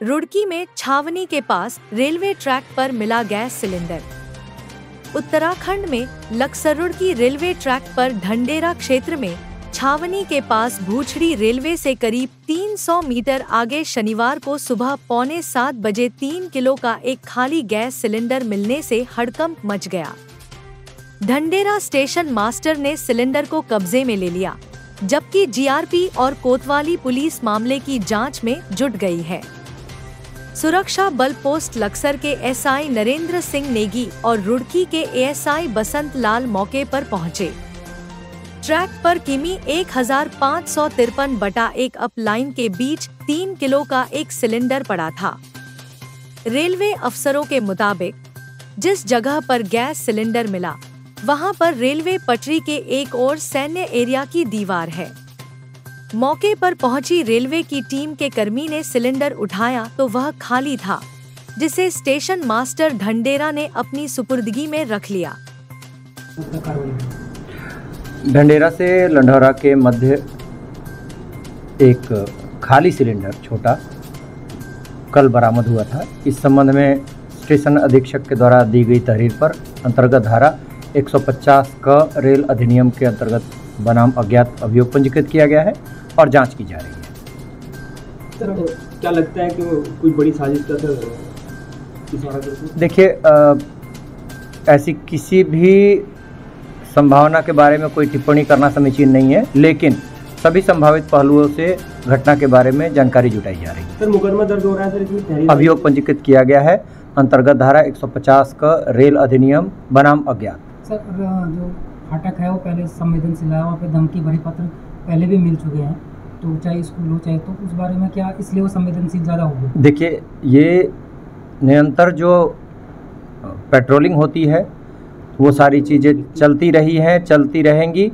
रुड़की में छावनी के पास रेलवे ट्रैक पर मिला गैस सिलेंडर। उत्तराखंड में लक्सरुड़ की रेलवे ट्रैक पर ढंडेरा क्षेत्र में छावनी के पास भूछड़ी रेलवे से करीब 300 मीटर आगे शनिवार को सुबह पौने सात बजे तीन किलो का एक खाली गैस सिलेंडर मिलने से हड़कंप मच गया। ढंडेरा स्टेशन मास्टर ने सिलेंडर को कब्जे में ले लिया, जबकि जीआरपी और कोतवाली पुलिस मामले की जाँच में जुट गई है। सुरक्षा बल पोस्ट लक्सर के एसआई नरेंद्र सिंह नेगी और रुड़की के एएसआई बसंत लाल मौके पर पहुँचे। ट्रैक पर किमी एक हज़ार पाँच सौ तिरपन बटा एक अप लाइन के बीच तीन किलो का एक सिलेंडर पड़ा था। रेलवे अफसरों के मुताबिक, जिस जगह पर गैस सिलेंडर मिला, वहाँ पर रेलवे पटरी के एक और सैन्य एरिया की दीवार है। मौके पर पहुँची रेलवे की टीम के कर्मी ने सिलेंडर उठाया तो वह खाली था, जिसे स्टेशन मास्टर ढंडेरा ने अपनी सुपुर्दगी में रख लिया। ढंडेरा से लंढौरा के मध्य एक खाली सिलेंडर छोटा कल बरामद हुआ था। इस संबंध में स्टेशन अधीक्षक के द्वारा दी गई तहरीर पर अंतर्गत धारा 150 क रेल अधिनियम के अंतर्गत बनाम अज्ञात अभियोग पंजीकृत किया गया है और जाँच की जा रही है। सर क्या लगता है कि कुछ बड़ी साजिश का सर हैं? देखिए ऐसी किसी भी संभावना के बारे में कोई टिप्पणी करना समीचीन नहीं है लेकिन सभी संभावित पहलुओं से घटना के बारे में जानकारी जुटाई जा रही है। सर मुकदमा दर्ज हो रहा है सर इसमें अभियोग पंजीकृत किया गया है। अंतर्गत धारा 150 का रेल अधिनियम बनाम अज्ञात। सर, जो फाटक है वो पहले संवेदनशील है वहाँ पे धमकी, भरे पत्र पहले भी मिल चुके हैं। तो चाहे स्कूल हो चाहे तो उस बारे में क्या इसलिए वो संवेदनशील ज़्यादा होगी देखिए, ये निरंतर जो पेट्रोलिंग होती है, वो सारी चीज़ें चलती रही हैं, चलती रहेंगी।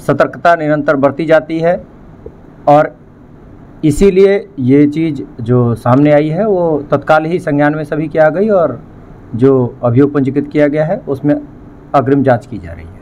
सतर्कता निरंतर बढ़ती जाती है और इसीलिए ये चीज़ जो सामने आई है, वो तत्काल ही संज्ञान में सभी की आ गई और जो अभियोग पंजीकृत किया गया है, उसमें अग्रिम जाँच की जा रही है।